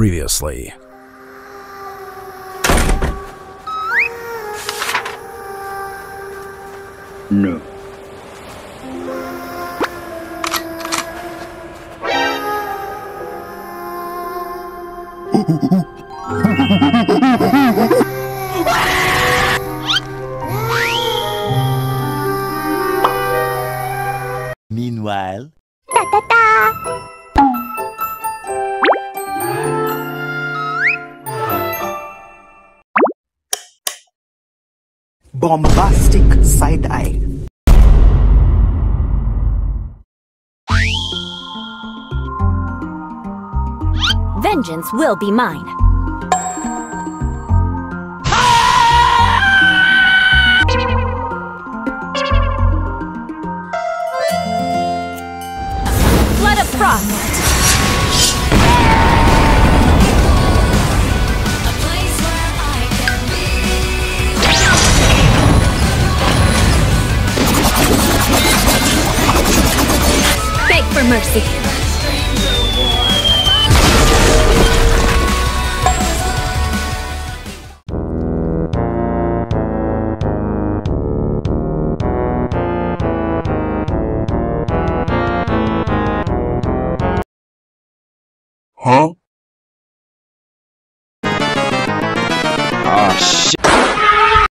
previously. No. Meanwhile, bombastic side eye. Vengeance will be mine. Blood of Frost! for mercy. Huh? Ah, oh, shit.